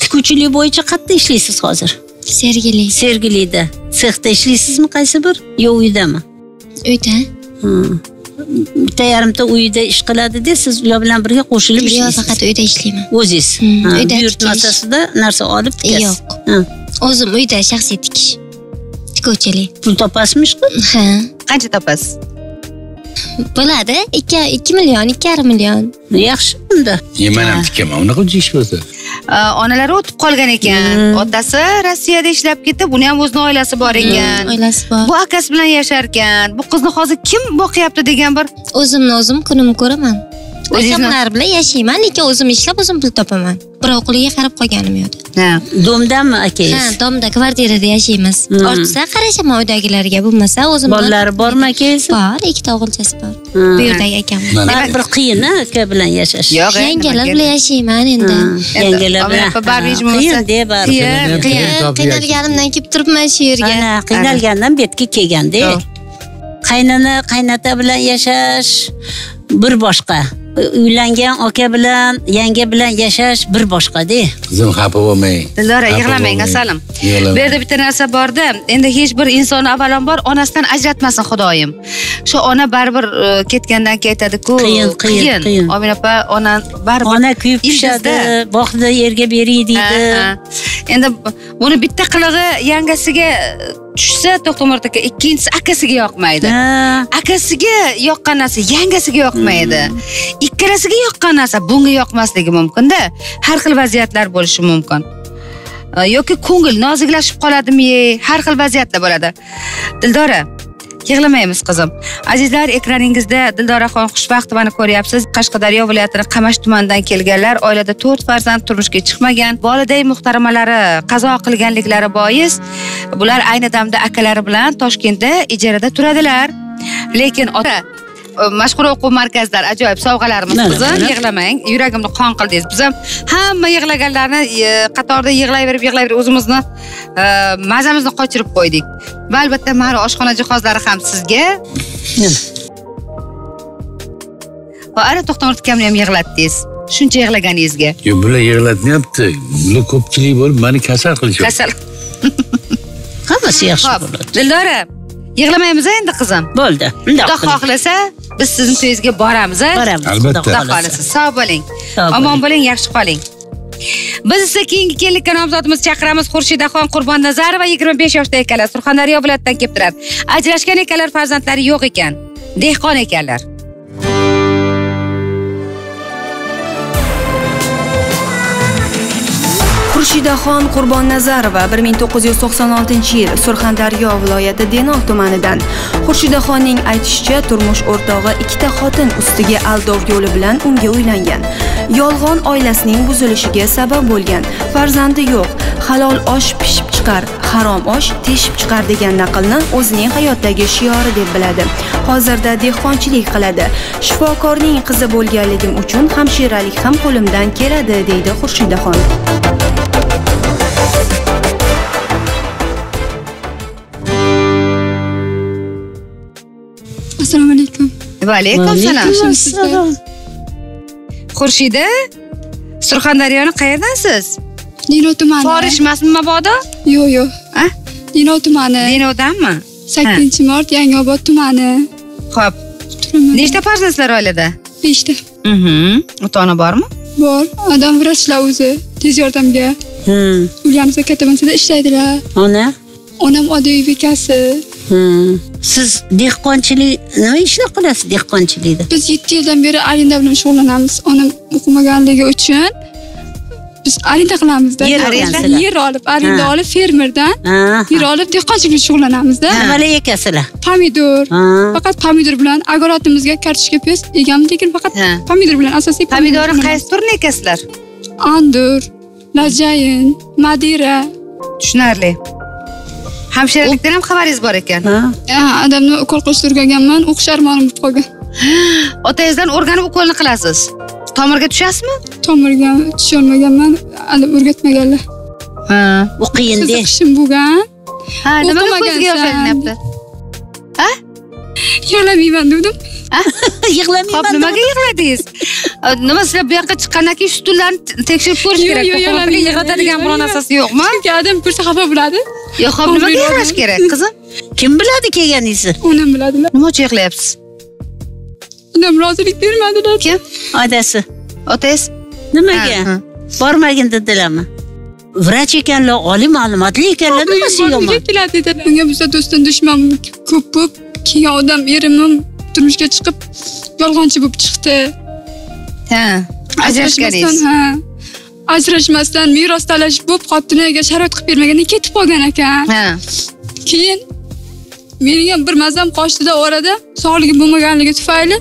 Tikuvchilik bo'yicha qayerda ishlaysiz hozir sergili. Sergelida sexda ishlaysizmi qaysi bir? Yo uydami? Uyda. Bitta yarimta uyda ish qiladi-da siz ular bilan birga qo'shilib yo'q faqat uyda ishlayman. O'zingiz. Uyda buyurtmasasida narsa olib tikasiz Yo'q. O'zim uyda shaxsiy tikish. Tikuvchilik pul topasizmi ishqil ha. Qancha topasiz bo'ladi. Ikki ikki million ikki yarim million. Yaxshi unda. Men ham tikaman. Unaqa ish bo'lsa. Onalari o'tib qolgan ekan. Hmm. otasi rossiyada ishlab ketib uni ham o'zini oilasi bor ekan. oilasi bor. Bu akasi bilan yashar ekan bu qizni hozir kim boqyapti degan bir o'zimni o'zim kunimni ko'raman Akamlar bilan yashayman lekin o'zim ishlab o'zim pul topaman. Birov quliga qarab qolganim yo'q. Ha. Domdami ha akangiz domda kvartirada yashaymiz. Hmm. ortsa qarashaman uydagilarga bo'lmasa o'zim bolalari bormi akangiz bor ikkita o'g'ilchasi bor. Hmm. bu yerdagi akam. Mana baribir qiyin a aka bilan yashash. Yo'q yangalar bilan yashayman endi. Hmm, yangalar bilan. Ha, qiyin-da baribir Qiyin, qiynalganimdan kelib turibman shu yerga. Ana qiynalgandan bu yerga kelganda qaynona qaynota bilan yashash bir boshqa uylangan aka bilan yanga bilan yashash bir boshqada qizim xafa bo'lmang. Dildora yig'lamang asalim. Bu yerda bitta narsa borda endi hech bir inson avvalambor onasidan ajratmasin xudoyim. Shu ona baribir e, ketgandan keyin aytadiku Qiyin, qiyin, qiyin. omina opa ona baribir ona kuyib pishadi bog'da yerga beray deydi. Endi buni bitta qilig'i yangasiga tushsa to'xtamurod aka ikkinchisi akasiga yoqmaydi. Akasiga yoqqan narsa yangasiga yoqmaydi. Ikkalasiga yoqqan narsa bunga yoqmasligi mumkinda. Har xil vaziyatlar bo'lishi mumkin. Yoki ko'ngil noziklashib qoladimi har xil vaziyatlar bo'ladi. Dildora yig'lamaymiz qizim. Azizlar ekraningizda dildoraxon xushvaqtovani ko'ryapsiz. Qashqadaryo viloyatini qamash tumanidan kelganlar oilada to'rt farzand turmushga chiqmagan. Voliday muhtaramalari qazo qilganliklari bois bular ayni damda akalari bilan toshkentda ijarada turadilar. Lekin ota mashhur o'quv markazlari ajoyib sovg'alarimiz Mana, qizim mana. yig'lamang yuragimni qon qildingiz biz ham hamma yig'laganlarni qatorda yig'layverib yig'layverib o'zimizni e, mazamizni qochirib qo'ydik. Va albatta mari oshxona jihozlari ham sizga. Va ana to'xtamurod akamni ham yig'latdingiz shuncha yig'laganingizga yo'q bular yig'latmayapti bular ko'pchilik bo'lib mani kasal qilishyapti kasal. Hammasi yaxshi ho'p bo'ladi. Dildora yig'lamaymiz a endi qizim. Bo'ldi. Xudo xohlasa biz sizni to'yingizga boramiz a boramiz Albatta. xudo xohlasa. sog' bo'ling. Omon bo'ling. yaxshi qoling. Biz esa keyingi kellikka nomzodimiz chaqiramiz. Xurshidaxon qurbonnazarova yigirma besh yoshda ekanlar. Surxondaryo viloyatidan kelibdilar ajrashgan ekanlar farzandlari yo'q ekan. Dehqon ekanlar xurshidaxon qurbonnazarova bir ming to'qqiz yuz to'qson oltinchi yil surxondaryo viloyati denov tumanidan. Xurshidaxonning aytishicha turmush o'rtog'i ikkita xotin ustiga aldov yo'li bilan unga uylangan. Yolg'on oilasining buzilishiga sabab bo'lgan. Farzandi yo'q halol osh pishib chiqar harom osh teshib chiqar degan naqlni o'zining hayotdagi shiori deb biladi. Hozirda dehqonchilik qiladi. Shifokorning qizi bo'lganligim uchun hamshiralik ham qo'limdan keladi deydi xurshidaxon assalomu alaykum va alaykum salom Alaykum assalom. xurshida surxondaryoni qayerdansiz? Denov tumani. Forish emasmi mabodo yo'q yo'q. A? denov tumani. Denovdanmi sakkizinchi mart yangiobod tumani. Ho'p nechta farzandsizlar oilada? Beshta. Mhm. ota ona bormi? Bor. Odam vrachlar o'zi. Tez yordamga. Uylarimizni katta bo'lsada ishlaydilar. Ona? Onam oddiy bekasi. Siz dehqonchilik nima ishlar qilasiz dehqonchilikda? Biz yetti yildan beri arenda bilan shug'ullanamiz. Onam o'qimaganligi uchun biz arenda qilamizda Yer yer olib arenda olib fermerdan yer olib dehqonchilik bilan shug'ullanamizda nimalar ekasizlar pomidor. Faqat pomidor bilan огородimizga kartoshka piyoz egamiz lekin faqat pomidor bilan asosiy pomidorni qaysi turini ekasizlar andur lajayin madira tushunarli hamshiralikdan ham xabaringiz bor ekan. Ha. Ha, odamni ukol qilishni o'rganganman o'qish armonim bo'lib qolgan. Otangizdan o'rganib ukolni qilasiz. Tomirga tushasizmi? Tomirga tusholmaganman hali o'rgatmaganlar. Ha. U qiyinda qiziqishim bo'lgan? Ha nimaga ko'ziga yosh aylinyapti yig'lamayman dedim hop yig'lamayman nimaga yig'ladingiz? Nima sizlar bu yoqqa chiqqandan keyin stullarni tekshirib ko'rish kerak. yo'q, yig'lamayman. yig'latadigan biror Yo'q, narsasi yo'qmi? chunki odam ko'rsa xafa bo'ladi. Yo'q hop nimaga yig'lash kerak qizim? Kim biladi kelganingizni? Onam biladilar nima uchun yig'layapsiz? Onam rozilik bermadilar kim? Otasi. Otangiz nimaga? Bormagin dedilarmi? Vrach ekanlar oliy ma'lumotli ekanlar nimasi yomon? keladi dedi bunga bizda do'stim dushman ko'p bo'lib keyin odam erimim turmushga chiqib yolg'onchi bo'lib chiqdi. Ha ajrashganingiz ha ajrashmasdan meros talash bo'lib xotiniga sharoit qilib bermagandan ketib qolgan ekan. Ha. Keyin mening ham bir mazam qochdida orada sog'ligim bo'lmaganligi tufayli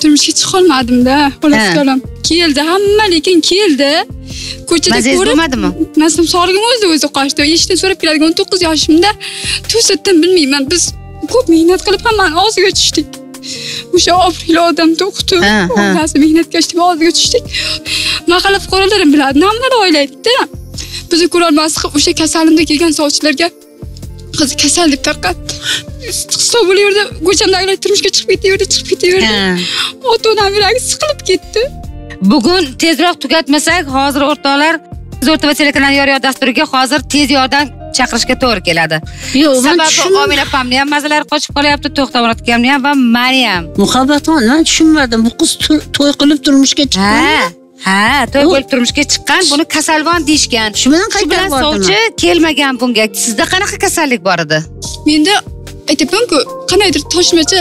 turmushga chiqolmadimda xullas kalom keldi hamma lekin keldi. Ko'chada ko'rib bo'lmadimi? Nasib sog'ligim o'zida o'zi qochdi. Eshikdan so'rab keladigan 19 yoshimda to'satdan bilmayman biz ko'p mehnat qilib hammani og'ziga tushdik. O'sha obro'li odamni o'qitib, onasi mehnatkash deb og'ziga tushdik. Mahalla fuqarolari biladi, nomlar o'ylaydida. Bizni ko'rolmas qilib o'sha kasalimda kelgan sovchilarga qiz kasal deb tarqatdi. istiqso bo'laverdi ko'chamdagilar turmushga chiqib ketaverdi chiqib ketaverdi ota onam yuragi siqilib ketdi bugun tezroq tugatmasak hozir o'rtoqlar o'rta va telekanal yor yor dasturiga hozir tez yordam chaqirishga to'g'ri keladi. Yo'q, sababi omila opamni ham mazalari qochib qolyapti to'xtamurod akamni ham va maryam. Muhabbatxon, men tushunmadim. Bu qiz to'y qilib turmushga chiqqan. ha to'y bo'lib turmushga chiqqan buni kasalvon deyishgan. Shu bilan shu bilan sovchi kelmagan bunga. Sizda qanaqa kasallik bor edi? Menda aytyapmanku qandaydir toshmacha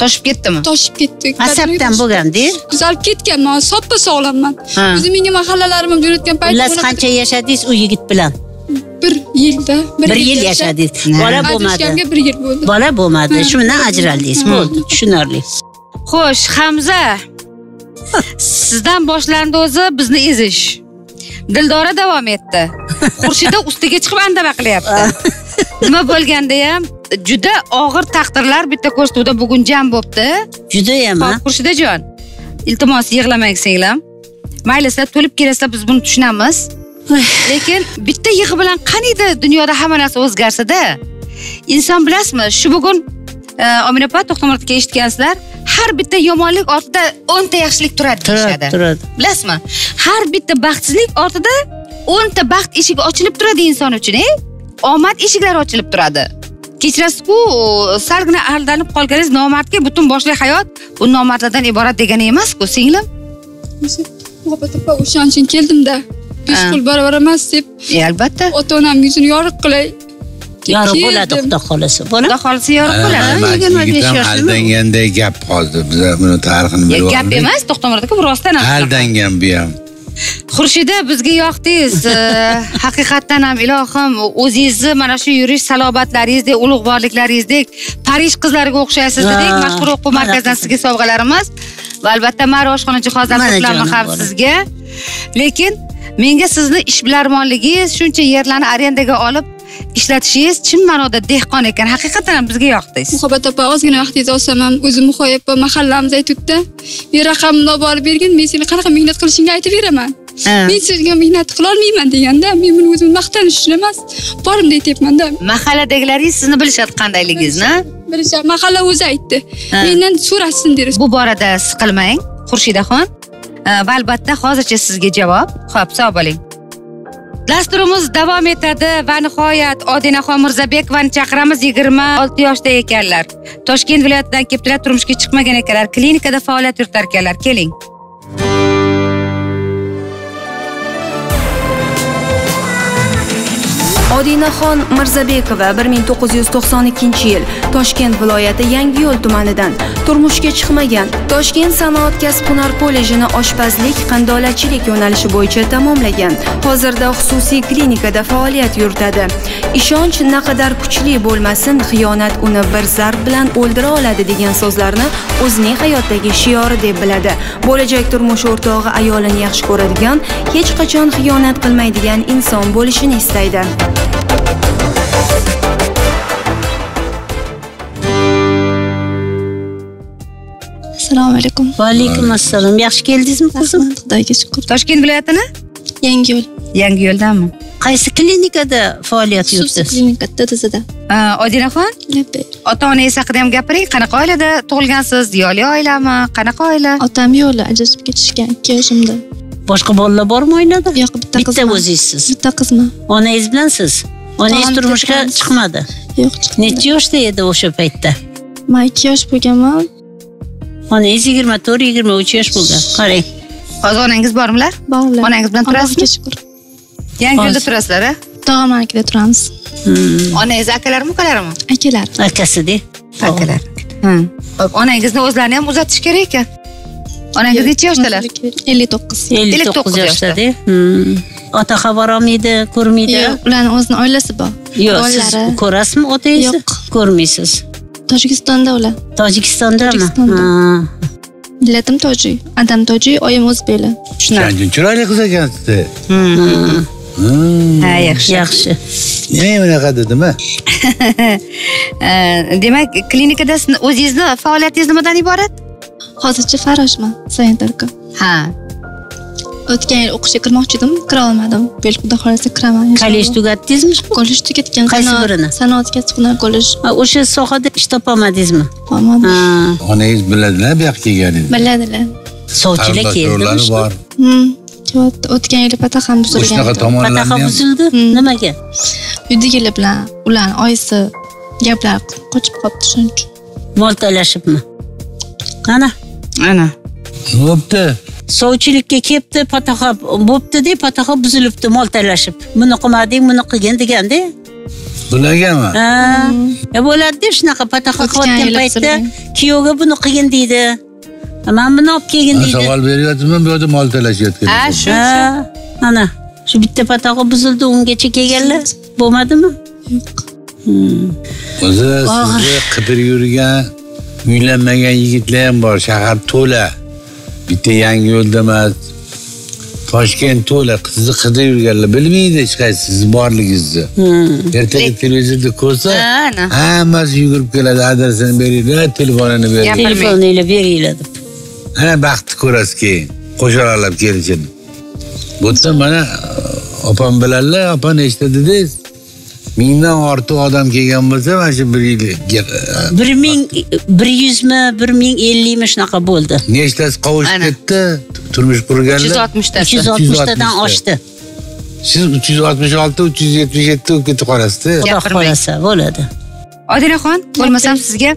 toshib ketdimi? toshib ketdi. Asabdan bo'lganda. tuzalib ketganman soppa sog'lomman. O'zi menga mahallalarim ham jo'natgan payt Xullas qancha yashadingiz u yigit bilan? Bir yilda Bir yil yashadingiz. Bola bo'lmadi. ajrashganga bir yil bo'ldi Bola bo'lmadi. Shundan ajraldingiz. Bo'ldi, tushunarli. xo'sh hamza. Sizdan boshlandi o'zi bizni ezish. Dildora davom etdi. Xurshida ustiga chiqib andava qilyapti nima bo'lganda ham juda og'ir taqdirlar bitta ko'rsatuvda bugun jam bo'libdi Judayam Xurshidajon iltimos yig'lamang singlim. Mayli sizlar to'lib kelasizlar biz buni tushunamiz lekin bitta yig'i bilan qaniydi dunyoda hamma narsa o'zgarsada inson bilasizmi shu bugun e, omina opa aka eshitgansizlar har bitta yomonlik ortida o'nta yaxshilik turadi deyishadi. turadi. bilasizmi? Har bitta baxtsizlik ortida o'nta baxt eshigi ochilib turadi inson uchun e? Omad eshiklari ochilib turadi. Kechirasizku salgina aldanib qolganingiz nomardga butun boshli hayot bu nomardlardan iborat degani emasku singlim. Opa o'shaning uchun keldimda besh pul barobar emas deb e albatta. ota onam yuzini yoriq qilay. Yorib bo'ladi xudo xohlasa. Bola. xudo xohlasa yorib bo'ladi. yigirma besh yigit ham yoshli aldanganday gap hozir biza buni tarixini bilib gap emas to'xtamurod aka bu rostdan ham. Aldangan bu ham. Xurshida bizga yoqdingiz. Haqiqatdan ham ilohim o'zingizni mana shu yurish salobatlaringizdek ulug'vorliklaringizdek parij qizlariga o'xshaysiz dedik mashhur o'quv markazidan sizga sovg'alarimiz. Va albatta mari oshxona jihozlari ham sizga. Lekin menga sizni ishbilarmonligingiz shuncha yerlarni arendaga olib ishlatishingiz chin ma'noda dehqon ekan. Haqiqatdan ham bizga yoqdingiz. Muhabbat opa ozgina vaqtingizni olsam ham o'zim muhoyib opa mahallamiz aytuvdida men raqamimni olib borib bergin men seni qanaqa mehnat qilishingni aytib beraman. Men senga mehnat qilolmayman deganda men buni o'zim maqtanish uchun emas borimda aytyapmanda mahalladagilaringiz sizni bilishadi qandayligingizni bilishadi mahalla o'zi aytdi. Mendan so'rashsin dedi bu borada siqilmang xurshidaxon Э, va albatta hozircha sizga javob. Ho'p sog' bo'ling. Dasturimiz davom etadi va nihoyat odinaxon mirzabekovani chaqiramiz yigirma olti yoshda ekanlar. Toshkent viloyatidan kelibdilar turmushga chiqmagan ekanlar klinikada faoliyat yuritar ekanlar. Keling. Odinaxon mirzabekova 1992 yil toshkent viloyati yangiyo'l tumanidan. Turmushga chiqmagan toshkent sanoat kasb hunar kollejini oshpazlik qandolatchilik yo'nalishi bo'yicha tamomlagan. Hozirda xususiy klinikada faoliyat yuritadi. Ishonch naqadar kuchli bo'lmasin xiyonat uni bir zarb bilan o'ldira oladi degan so'zlarni o'zining hayotdagi shiori deb biladi. Bo'lajak turmush o'rtog'i ayolini yaxshi ko'radigan hech qachon xiyonat qilmaydigan inson bo'lishini istaydi. Assalomu alaykum. Va alaykum assalom. Yaxshi keldingizmi qizim? xudoga shukur toshkent viloyatini? Yangiyo'l. Yangiyo'ldami Qaysi klinikada faoliyat yuritasiz? klinika ttzda odinaxon ota onangiz haqida ham gapiring. Qanaqa oilada tug'ilgansiz? Ziyoli oilami qanaqa oila? Otam yo'li ajrashib ketishgan ikki yoshimda. Boshqa bolalar bormi oilada? yo'q bitta Bitta qizman o'zingizsiz. bitta qizman Onangiz bilan siz? Onangiz turmushga chiqmadi. yo'q Necha yoshda edi o'sha paytda? man ikki yosh bo'lganman. Onangiz 24-23 yosh bo'lgan. Qarang. hozir onangiz bormilar? Borlar. Onangiz bilan turasizmi? Allohga shukur yangiyo'lda turasizlar a tog'amanikida turamiz. Hmm. onangiz akalarimi ukalarimi akalar. Akasi-da. akalar. Onangizni o'zlarini ham uzatish kerak ekan. Onangiz necha yoshdalar? ellik to'qqiz. 59 yoshda-da. Ota xabar olmaydi, ko'rmaydi. yo'q ularni o'zini oilasi bor Yo'q, siz ko'rasizmi otangizni? Yo'q. Ko'rmaysiz. tojikistonda ular Tojikistondami? Millatim tojik adam tojik oyim o'zbeklar Shanjin chiroyli qiz ekansiz Hmm. Hmm. ha yaxshi Yaxshi. nima bunaqa dedimi demak klinikada sizni o'zingizni faoliyatingiz nimadan iborat hozircha farroshman sanitarka ha o'tgan yil o'qishga kirmoqchi edim kira olmadim bu yil xudo xohlasa kiraman kollej tugatdingizmi? Kollej tugatgan Qaysi birini? sanoat kasb-hunar kollej. Ha, o'sha sohada ish topolmadingizmi olmadim. Ha, onangiz biladilar bu yoqqa kelganingizni. Biladilar. Sovchilar keldimi bor. Hmm, o'tgan yili patax ham buzilgan. Shunaqa pataqa ham buzildi? Hmm. nimaga? Uydagilar bilan ularni oyisi gaplar qochib qolibdi shuning uchun. Mo'ltallashibmi ana. Ana. Bo'pti sovchilikka kelibdi pataqa bo'ptida pataqa buzilibdi mo'ltallashib buni qilmading buni qilgin deganda bilaganman ha. E, bo'ladida shunaqa O'tgan qilayotgan paytda kuyovga buni qilgin deydi. Man buni olib kelgin deydi. savol beryapman bu yerda moltalashayotgan ha shu ha ana shu bitta pataqa buzildi ungacha kelganlar. Bo'lmadimi? O'zi Og'ir. sizni qidirib yurgan uylanmagan yigitlar ham bor shahar to'la bitta yangi yo'lda emas toshkent to'la qizni qidirib yurganlar bilmaydi hech qaysi sizni borligingizni. Hmm. ertaga televizorda ko'rsa hammasi yugurib keladi adresini beringlar telefonini beringlar. Telefoninglar beringlar deb ana baxtni ko'rasiz keyin qo'shaloqlab kelishini. Bu yerda mana opam biladilar opa nechta dedingiz mingdan ortiq odam kelgan bo'lsa mana shu bir yil bir ming bir yuzmi bir ming ellimi shunaqa bo'ldi. Nechtasi qovushib ketdi turmush uch yuz qurganlar oltmishtasi uch yuz oltmishtadan oshdi. Siz uch yuz oltmish olti uch yuz yetmish yetti bo'lib ketib qolasizda xudo xohlasa bo'ladi. Odinaxon bo'lmasam sizga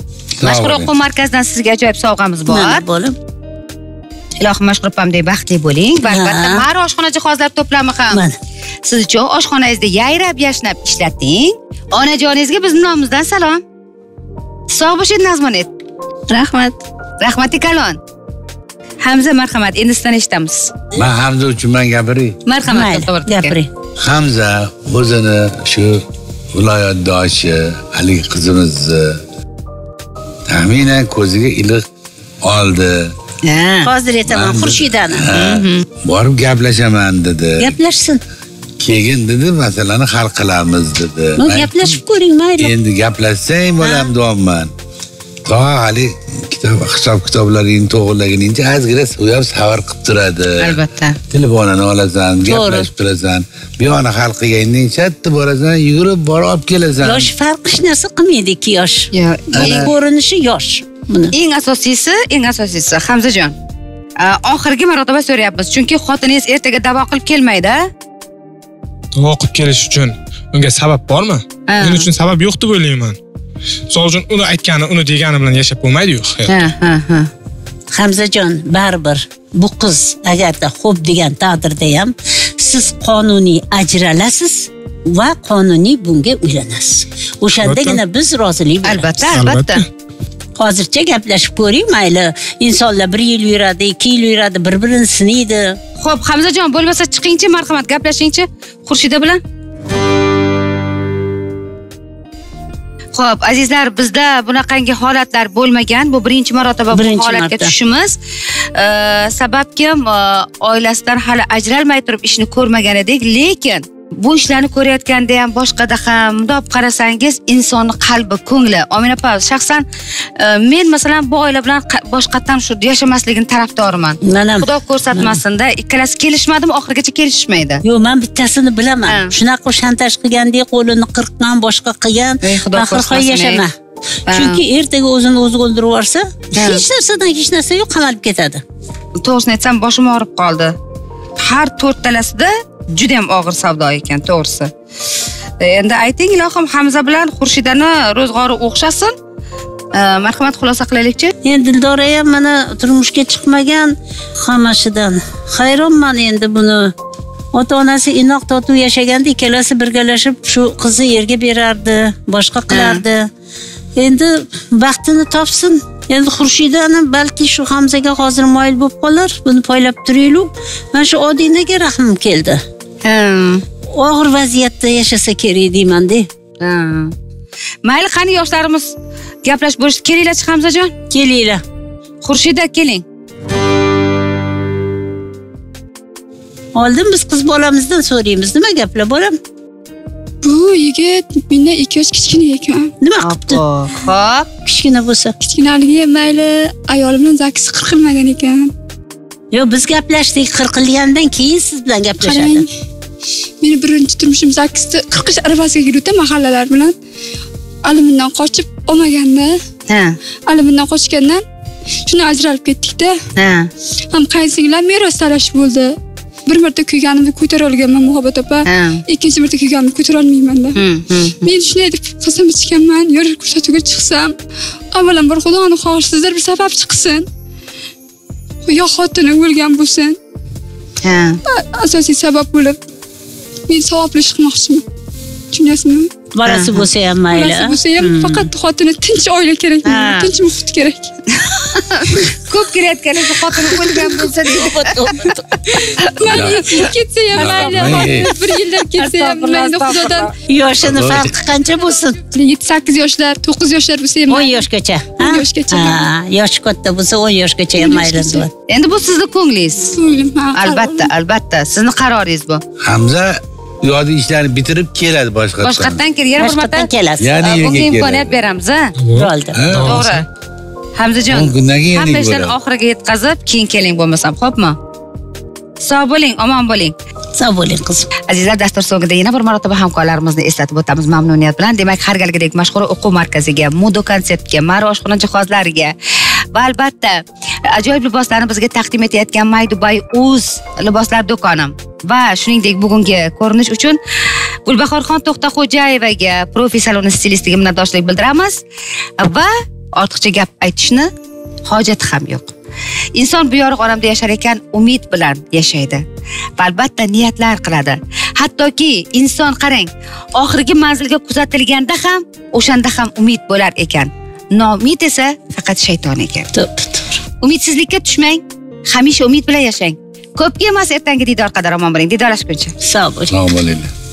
mashhur o'quv markazidan sizga ajoyib sovg'amiz bor. Bolam ilohim mashhur opamdek baxtli bo'ling. Va albatta mari oshxona jihozlari to'plami ham mana. Siz uchun oshxonangizda yayrab yashnab ishlating. Onajoningizga bizni nomimizdan salom. Sog' bo'shing nazmonet rahmat. Rahmati kalon hamza marhamat. Endi sizdan eshitamiz. Man hamza uchun man gapiray marhamat gapiring. Hamza o'zini shu viloyatdoshi haligi qizimizni taxminan ko'ziga iliq oldi. Hozir aytaman Man- xurshidani. Borib gaplashaman dedi. Gaplashsin. Keyin dedi masalani hal qilamiz dedi. Gaplashib ko'ring mayli. Endi gaplashsang bolam deyapman to hali kitob hisob kitoblaringni to'g'irlaguningcha ozgina u ham sabr qilib turadi. Albatta. Telefonini olasan gaplashib turasan. Bu yoqni hal qilganingdan chatta borasan yugurib borib olib kelasan. Yosh farq hech narsa qilmaydi ikki yosh. Ko'rinishi yosh buni eng asosiysi eng asosiysi. Hamzajon oxirgi marotaba so'rayapmiz. Chunki xotiningiz ertaga davo qilib kelmaydi duo qilib kelish uchun unga sabab bormi? Men uchun sabab yo'q deb o'ylayman. Misol uchun uni aytgani uni degani bilan yashab bo'lmaydiyu hayot. ha ha ha. Hamzajon baribir bu qiz agarda xo'p degan taqdirda ham siz qonuniy ajralasiz va qonuniy bunga uylanasiz. O'shandagina biz rozilik beramiz. albatta. Albatta hozircha gaplashib ko'ring mayli insonlar bir yil yuradi ikki yil yuradi bir birini sinaydi Xo'p, Hamzajon bo'lmasa chiqingchi, marhamat gaplashingchi Xurshida bilan. Xo'p, azizlar, bizda bunaqangi holatlar bo'lmagan. Bu birinchi marotaba bu holatga tushishimiz. Ee, sababki e, oilasidan hali ajralmay turib ishni ko'rmagan edik, lekin bu ishlarni ko'rayotganda ham boshqada ham mundoq qarasangiz insonni qalbi ko'ngli omina opa shaxsan e, men masalan bu oila bilan qa- boshqatdan shu yashamasligini tarafdoriman. Mana xudo ko'rsatmasinda ikkalasi kelishmadimi oxirigacha kelishishmaydi. Yo'q man bittasini bilaman. Shunaqa shantaj qilgandek qo'lini qirqqan boshqa qilgan axir hoy yashama Ha. chunki ertaga o'zini o'zi o'ldirib yuborsa hech narsadan hech narsa yo'q qamalib ketadi. To'g'risini aytsam boshim og'rib qoldi. Har to'rttalasida juda yam og'ir savdo ekan to'g'risi. E, endi ayting ilohim hamza bilan xurshidani ro'zg'ori o'xshasin. E, marhamat xulosa qilaylikchi. Endi dildora ham mana turmushga chiqmagan hammashidan hayronman endi buni. Ota onasi inoq totuv yashaganda ikkalasi birgalashib shu qizni yerga berardi boshqa qilardi. Endi baxtini topsin. Endi xurshidani balki shu hamzaga hozir moyil bo'lib qolar. Buni poylab turaylik. Mana shu odinaga rahmim keldi og'ir vaziyatda yashasa kerak deymanda ha. mayli qani yoshlarimiz gaplashib bo'lishdi. Kelinglarchi hamzajon? Kelinglar. Xurshida keling. Oldin biz qiz bolamizdan so'raymiz. Nima gaplar bolam? Bu yigit mendan ikki yosh kichkina ekan. Nima qilibdi ho'p. Kichkina bo'lsa. Kichkinaligi mayli ayoli bilan zaksi qilmagan ekan Yo biz gaplashdik, qirqilgandan keyin siz bilan gaplashadi. qarang meni birinchi turmushim sakkizta qirqish arafasiga kiruvdi mahallalar bilan. Alimindan qochib olmaganda ha. alimindan qochgandan shuni ajralib ketdikda ha. Ham qaynsinglim meros talash bo'ldi? Bir marta kuyganimni ko'tara olganman muhabbat opa. Ikkinchi marta kuyganimni ko'tara olmaymanda men shunday deb qasam ichganman yor ko'rsatuvga chiqsam avvalambor xudoni xohishsizlar bir sabab chiqsin yo xotini o'lgan bo'lsin. Ha. Asosiy sabab bo'lib men savobli ish qilmoqchiman tushunyapsizmi Bolasi bo'lsa ham mayli. bolasi bo'lsa ham Hmm. faqat xotini tinch oila kerak tinch muhit kerak ko'p kelayotganlar xotini o'lgan bo'lsa ketsa ham mayli bir yildan ketsa ham mayli xudodan Yoshini farqi qancha bo'lsin? yetti sakkiz yoshlar to'qqiz yoshlar bo'lsa ham 10 mayli. yoshgacha. O'n ha? yoshgacha. Ha, yoshi katta bo'lsa 10 yoshgacha ham O'n mayli. endi bu sizni ko'nglingiz Ko'nglim, albatta albatta sizni qaroringiz bu hamza yodi ishlarni bitirib keladi boshqatdan boshqatdan kelgan yana bir marta Boshqatdan kelasiz. Yana bunga imkoniyat keladi. beramiz a Bo'ldi. To'g'ri hamzajon o'n kundan keyin hamma yana ishlarni bo'ladi. oxiriga yetkazib keyin keling bo'lmasam xo'pmi? Sog' bo'ling omon bo'ling. Sog' bo'ling qizim. azizlar dastur so'ngida yana bir marotaba hamkorlarimizni eslatib o'tamiz mamnuniyat bilan. Demak har galgidek mashhur o'quv markaziga mudo konseptga mari oshxona jihozlariga va albatta ajoyib liboslarni bizga taqdim etayotgan may dubay uz liboslar do'koni. Va shuningdek bugungi ko'rinish uchun gulbahorxon to'xtaxo'jayevaga profi saloni stilistiga minnatdorchilik bildiramiz. Va ortiqcha gap aytishni hojati ham yo'q. Inson bu yorug' olamda yashar ekan umid bilan yashaydi va albatta niyatlar qiladi. Hattoki inson qarang oxirgi manzilga kuzatilganda ham o'shanda ham umid bo'lar ekan. Noumid esa faqat shayton ekan. Umidsizlikka tushmang hamisha umid bilan yashang. Ko'pga emas ertangi diydor qadar omon bo'ling. Diydorlashguncha Sog' bo'ling. sog' bo'linglar